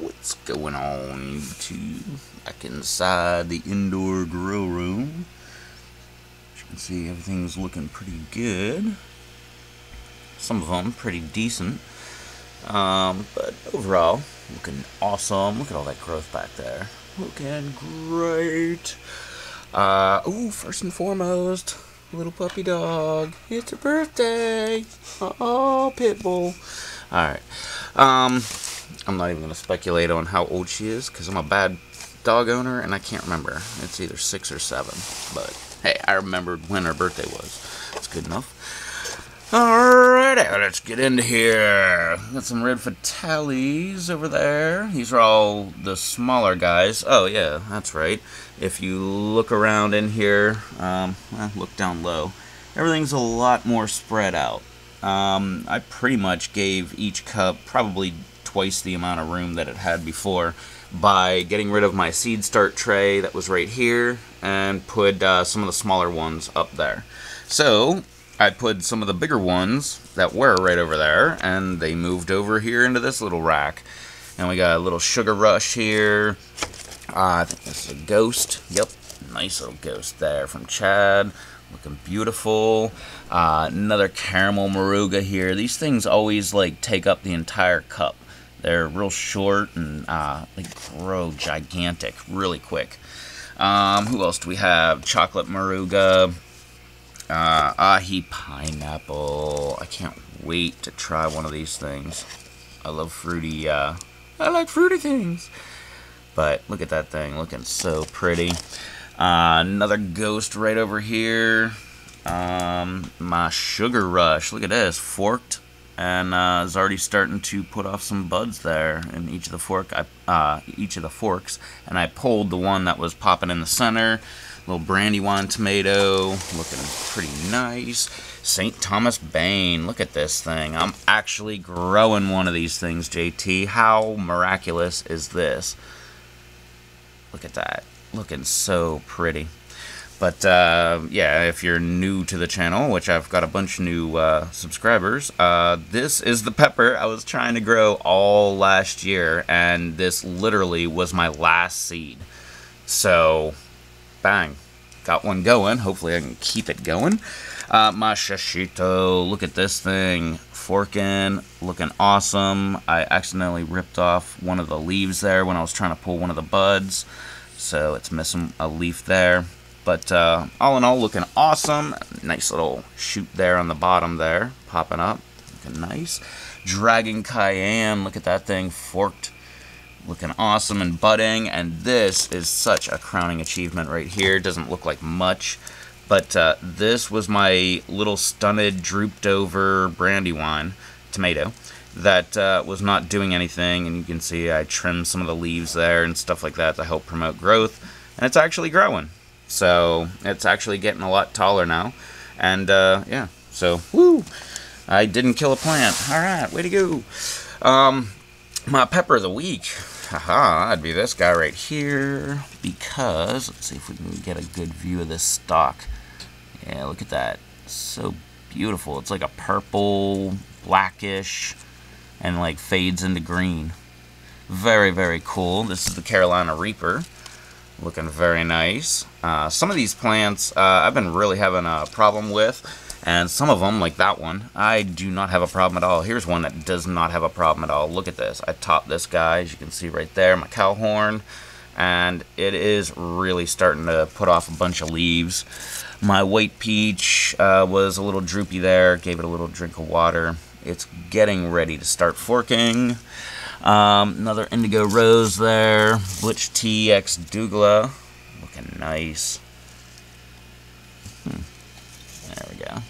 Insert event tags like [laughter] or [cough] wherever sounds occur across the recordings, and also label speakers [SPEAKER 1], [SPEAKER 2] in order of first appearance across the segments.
[SPEAKER 1] What's going on YouTube? Back inside the indoor grill room. As you can see, everything's looking pretty good. Some of them pretty decent. Um, but overall, looking awesome. Look at all that growth back there. Looking great. Uh, ooh, first and foremost, little puppy dog. It's her birthday. Oh, Pitbull. Alright. Um, I'm not even going to speculate on how old she is because I'm a bad dog owner and I can't remember. It's either six or seven. But hey, I remembered when her birthday was. It's good enough. Alrighty, let's get into here. Got some red fatales over there. These are all the smaller guys. Oh, yeah, that's right. If you look around in here, um, look down low, everything's a lot more spread out. Um, I pretty much gave each cup probably twice the amount of room that it had before by getting rid of my seed start tray that was right here and put uh, some of the smaller ones up there. So I put some of the bigger ones that were right over there, and they moved over here into this little rack. And we got a little Sugar Rush here. Uh, I think this is a ghost. Yep, nice little ghost there from Chad. Looking beautiful. Uh, another caramel moruga here. These things always like take up the entire cup. They're real short and uh, they grow gigantic really quick. Um, who else do we have? Chocolate moruga. Uh, aji pineapple. I can't wait to try one of these things. I love fruity, uh, I like fruity things. But look at that thing, looking so pretty. Uh, another ghost right over here. Um, my sugar rush. Look at this, forked, and uh, is already starting to put off some buds there in each of the fork. I, uh, each of the forks, and I pulled the one that was popping in the center. Little Brandywine tomato, looking pretty nice. St. Thomas Bane, look at this thing. I'm actually growing one of these things, JT. How miraculous is this? Look at that. Looking so pretty. But uh, yeah, if you're new to the channel, which I've got a bunch of new uh, subscribers, uh, this is the pepper I was trying to grow all last year, and this literally was my last seed. So bang, got one going. Hopefully I can keep it going. Uh, my shishito, look at this thing, forking, looking awesome. I accidentally ripped off one of the leaves there when I was trying to pull one of the buds, so it's missing a leaf there. But uh, all in all, looking awesome. Nice little shoot there on the bottom there, popping up, looking nice. Dragon Cayenne, look at that thing, forked. Looking awesome and budding. And this is such a crowning achievement right here. Doesn't look like much but uh, this was my little stunted drooped over brandywine tomato that uh, was not doing anything. And you can see I trimmed some of the leaves there and stuff like that to help promote growth. And it's actually growing so it's actually getting a lot taller now and uh, yeah so woo I didn't kill a plant alright way to go um, my pepper of the week haha, I'd be this guy right here, because, let's see if we can get a good view of this stock. Yeah, look at that. So beautiful. It's like a purple, blackish, and like fades into green. Very, very cool. This is the Carolina Reaper. Looking very nice. Uh, some of these plants uh, I've been really having a problem with. And some of them, like that one, I do not have a problem at all. Here's one that does not have a problem at all. Look at this. I topped this guy, as you can see right there, my cow horn. And it is really starting to put off a bunch of leaves. My white peach uh, was a little droopy there. Gave it a little drink of water. It's getting ready to start forking. Um, another indigo rose there. Butch TX Douglas. Looking nice. Hmm. There we go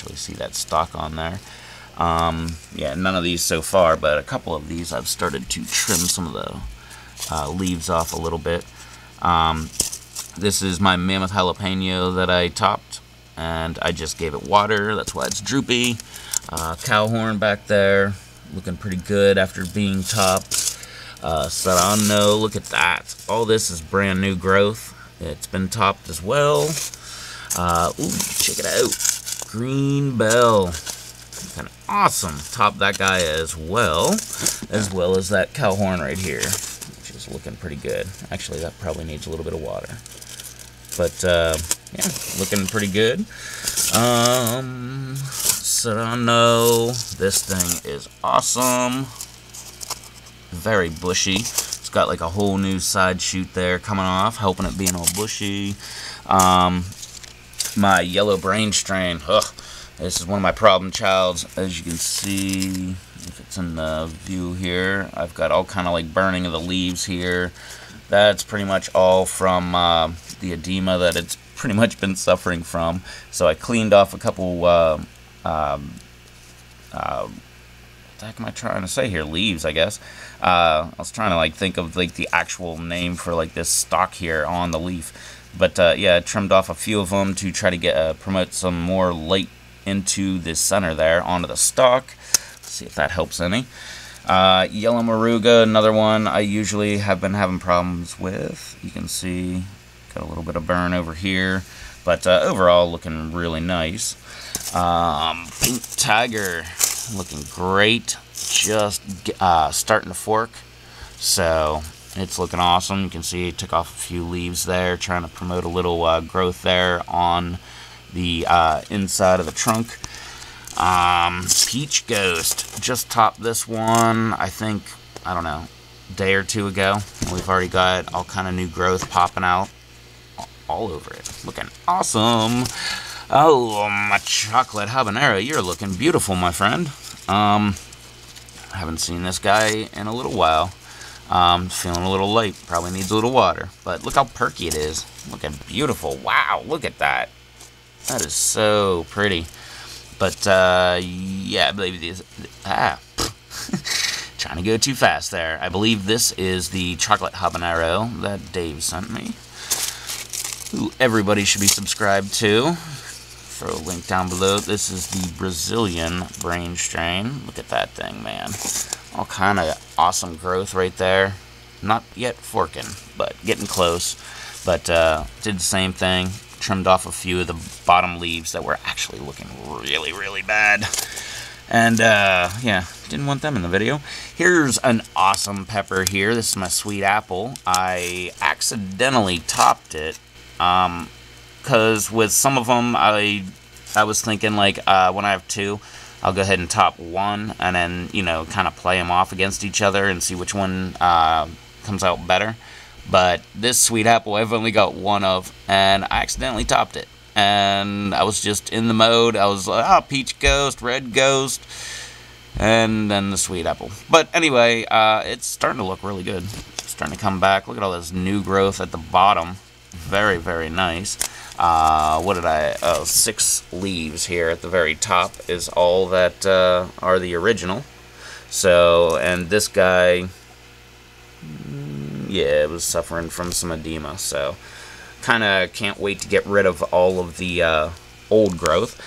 [SPEAKER 1] actually see that stock on there. Um, yeah, none of these so far, but a couple of these I've started to trim some of the uh, leaves off a little bit. Um, this is my mammoth jalapeno that I topped, and I just gave it water. That's why it's droopy. Uh, cow horn back there, looking pretty good after being topped. Uh, Serrano, look at that. All this is brand new growth. It's been topped as well. Uh, ooh, check it out. Green Bell. Looking awesome. Top that guy as well, as well as that cow horn right here, which is looking pretty good. Actually, that probably needs a little bit of water. But, uh, yeah, looking pretty good. Um, Serrano, this thing is awesome. Very bushy. It's got like a whole new side shoot there coming off, helping it being all bushy. Um, my yellow brain strain, ugh, this is one of my problem childs. As you can see, if it's in the view here, I've got all kind of like burning of the leaves here. That's pretty much all from uh, the edema that it's pretty much been suffering from. So I cleaned off a couple, uh, um, uh, what the heck am I trying to say here? Leaves, I guess. Uh, I was trying to like think of like the actual name for like this stalk here on the leaf. But uh, yeah, I trimmed off a few of them to try to get uh, promote some more light into the center there onto the stalk. Let's see if that helps any. Uh, yellow Moruga, another one I usually have been having problems with. You can see got a little bit of burn over here, but uh, overall looking really nice. Um, Pink Tiger, looking great. Just uh, starting to fork, so it's looking awesome. You can see it took off a few leaves there, trying to promote a little uh, growth there on the uh, inside of the trunk. Um, Peach Ghost. Just topped this one, I think, I don't know, day or two ago. We've already got all kind of new growth popping out all over it. Looking awesome. Oh, my chocolate habanero. You're looking beautiful, my friend. Um, I haven't seen this guy in a little while. Um, feeling a little light. Probably needs a little water. But look how perky it is. Looking beautiful. Wow, look at that. That is so pretty. But, uh, yeah, I believe these... Ah. [laughs] Trying to go too fast there. I believe this is the chocolate habanero that Dave sent me. Who everybody should be subscribed to. Throw a link down below. This is the Brazilian brain strain. Look at that thing, man. All kind of awesome growth right there. Not yet forking, but getting close. But uh, did the same thing trimmed off a few of the bottom leaves that were actually looking really, really bad. And, uh, yeah, didn't want them in the video. Here's an awesome pepper here. This is my sweet apple. I accidentally topped it, um, because with some of them, I, I was thinking, like, uh, when I have two, I'll go ahead and top one, and then, you know, kind of play them off against each other and see which one, uh, comes out better. But this sweet apple I've only got one of, and I accidentally topped it. And I was just in the mode. I was like, oh, peach ghost, red ghost, and then the sweet apple. But anyway, uh, it's starting to look really good. It's starting to come back. Look at all this new growth at the bottom. Very, very nice. Uh, what did I, oh, six leaves here at the very top is all that uh, are the original. So, and this guy, yeah, it was suffering from some edema, so kind of can't wait to get rid of all of the uh, old growth.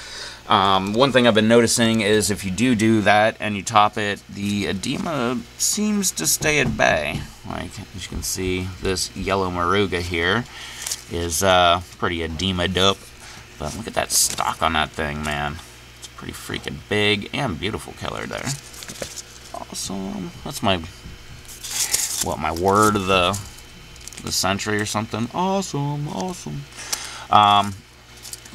[SPEAKER 1] Um, one thing I've been noticing is if you do do that and you top it, the edema seems to stay at bay. Like, as you can see, this yellow moruga here is uh, pretty edema up. But look at that stock on that thing, man. It's pretty freaking big and beautiful color there. Awesome. That's my what my word of the the century or something. Awesome, awesome. Um,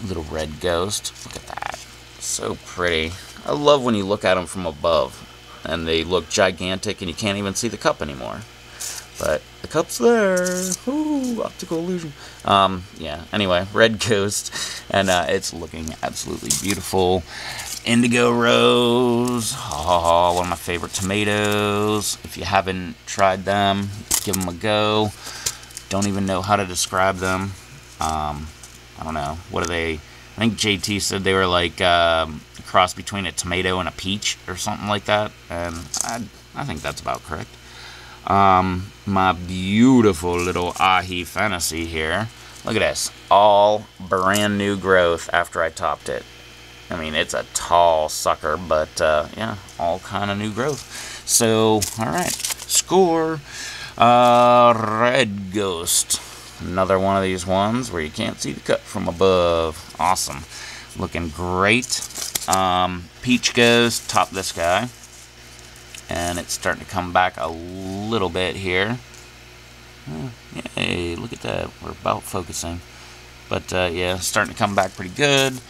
[SPEAKER 1] little red ghost. Look at that. So pretty. I love when you look at them from above and they look gigantic and you can't even see the cup anymore. But the cup's there. Ooh, optical illusion. Um, yeah, anyway, red ghost. And uh, it's looking absolutely beautiful. Indigo Rose, oh, one of my favorite tomatoes. If you haven't tried them, give them a go. Don't even know how to describe them. Um, I don't know. What are they? I think JT said they were like um, a cross between a tomato and a peach or something like that. And I, I think that's about correct. Um, my beautiful little Aji Fantasy here. Look at this. All brand new growth after I topped it. I mean, it's a tall sucker, but uh, yeah, all kind of new growth. So, all right, score. Uh, Red Ghost. Another one of these ones where you can't see the cut from above. Awesome. Looking great. Um, Peach Ghost, top this guy. And it's starting to come back a little bit here. Oh, yay, look at that. We're about focusing. But uh, yeah, starting to come back pretty good.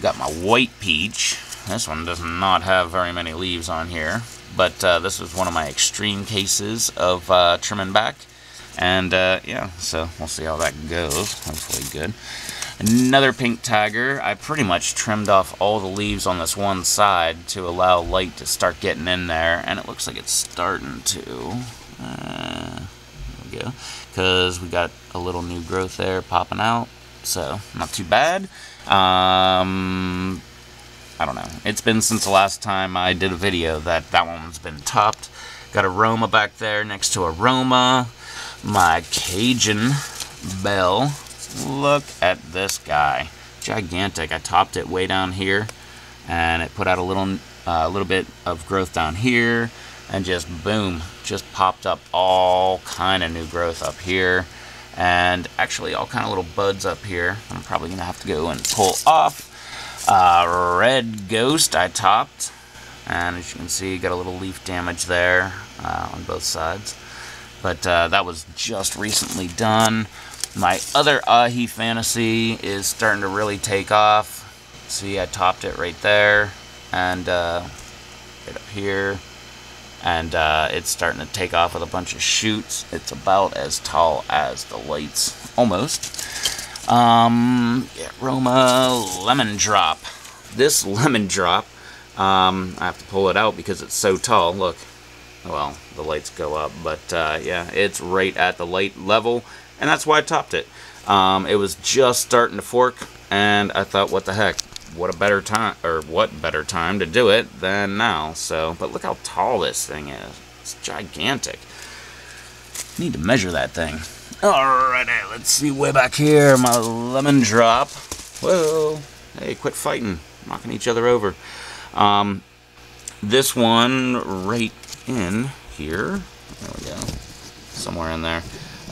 [SPEAKER 1] Got my white peach. This one does not have very many leaves on here. But uh, this was one of my extreme cases of uh, trimming back. And uh, yeah, so we'll see how that goes. Hopefully good. Another pink tiger. I pretty much trimmed off all the leaves on this one side to allow light to start getting in there. And it looks like it's starting to. Uh, there we go. Because we got a little new growth there popping out. So, not too bad. Um, I don't know. It's been since the last time I did a video that that one's been topped. Got Aroma back there next to Aroma. My Cajun bell. Look at this guy. Gigantic. I topped it way down here. And it put out a little, uh, little bit of growth down here. And just boom. Just popped up all kind of new growth up here. And actually all kind of little buds up here. I'm probably going to have to go and pull off. Uh, red Ghost I topped. And as you can see, got a little leaf damage there uh, on both sides. But uh, that was just recently done. My other Aji Fantasy is starting to really take off. See, I topped it right there. And uh, right up here. And uh, it's starting to take off with a bunch of shoots. It's about as tall as the lights. Almost. Um, Roma Lemon Drop. This [laughs] Lemon Drop, um, I have to pull it out because it's so tall. Look, well, the lights go up, but uh, yeah, it's right at the light level, and that's why I topped it. Um, it was just starting to fork, and I thought, what the heck? What a better time, or what better time to do it than now? So, but look how tall this thing is. It's gigantic. Need to measure that thing. Alrighty, let's see way back here. My lemon drop. Whoa. Hey, quit fighting. Knocking each other over. Um, this one right in here. There we go. Somewhere in there.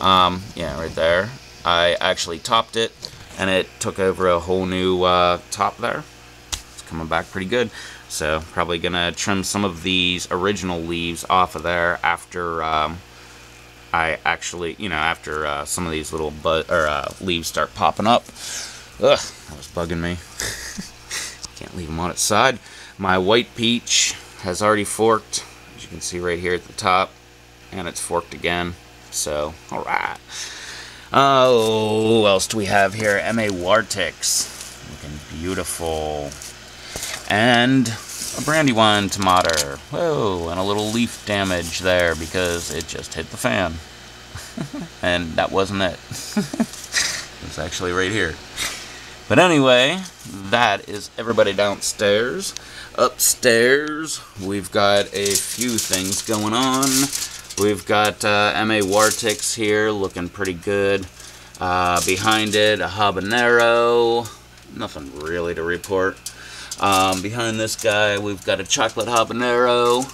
[SPEAKER 1] Um, yeah, right there. I actually topped it, and it took over a whole new uh, top there. It's coming back pretty good. So, probably going to trim some of these original leaves off of there after... Um, I actually, you know, after uh, some of these little or uh, leaves start popping up. Ugh, that was bugging me. [laughs] Can't leave them on its side. My white peach has already forked, as you can see right here at the top, and it's forked again. So, all right. Uh, oh, what else do we have here? M.A. Wartyx. Looking beautiful. And a Brandywine tomato. Whoa, and a little leaf damage there because it just hit the fan. [laughs] and that wasn't it. [laughs] it was actually right here. But anyway, that is everybody downstairs. Upstairs, we've got a few things going on. We've got uh, M.A. Wartyx here looking pretty good. Uh, behind it, a habanero. Nothing really to report. Um, behind this guy, we've got a chocolate habanero.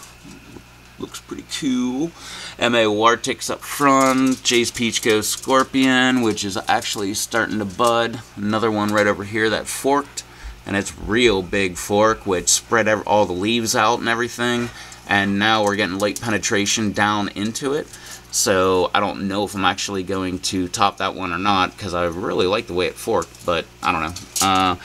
[SPEAKER 1] Looks pretty cool. M.A. Wartyx up front. Jay's Peach Ghost Scorpion, which is actually starting to bud. Another one right over here that forked. And it's real big fork, which spread all the leaves out and everything. And now we're getting light penetration down into it. So I don't know if I'm actually going to top that one or not, because I really like the way it forked, but I don't know. Uh,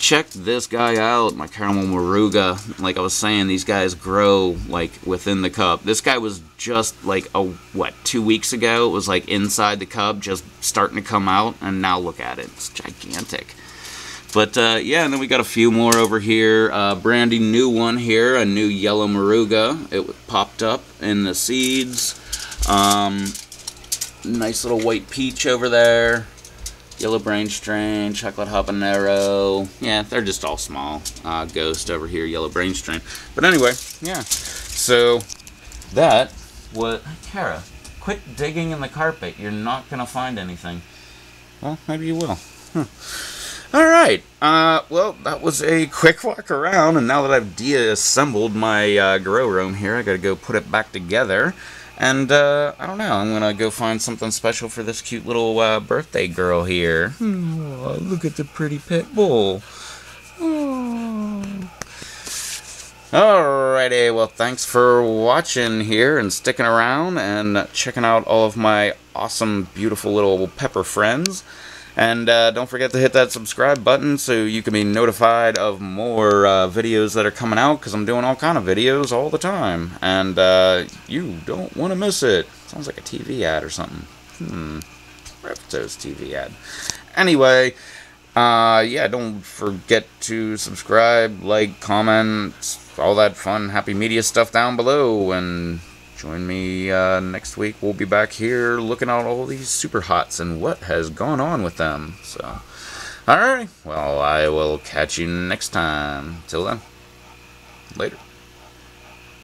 [SPEAKER 1] check this guy out, my caramel moruga. Like I was saying, these guys grow like within the cup. This guy was just like a what two weeks ago. It was like inside the cup, just starting to come out, and now look at it. It's gigantic. But uh, yeah, and then we got a few more over here. Uh, brandy new one here, a new yellow moruga. It popped up in the seeds. Um, nice little white peach over there. Yellow Brain Strain, Chocolate Habanero. Yeah, they're just all small. Uh, Ghost over here, Yellow Brain Strain. But anyway, yeah. So, that was... Kara, quit digging in the carpet. You're not going to find anything. Well, maybe you will. Huh. Alright, uh, well, that was a quick walk around, and now that I've deassembled my uh, grow room here, I gotta go put it back together. And, uh, I don't know, I'm gonna go find something special for this cute little, uh, birthday girl here. Oh, look at the pretty pit bull. Oh. Alrighty, well thanks for watching here and sticking around and checking out all of my awesome, beautiful little pepper friends. And uh, don't forget to hit that subscribe button so you can be notified of more uh, videos that are coming out because I'm doing all kind of videos all the time. And uh, you don't want to miss it. Sounds like a TV ad or something. Hmm. Revto's TV ad. Anyway, uh, yeah, don't forget to subscribe, like, comment, all that fun, happy media stuff down below. And join me uh, next week. We'll be back here looking at all these super hots and what has gone on with them. So, alright, well, I will catch you next time. Till then, later.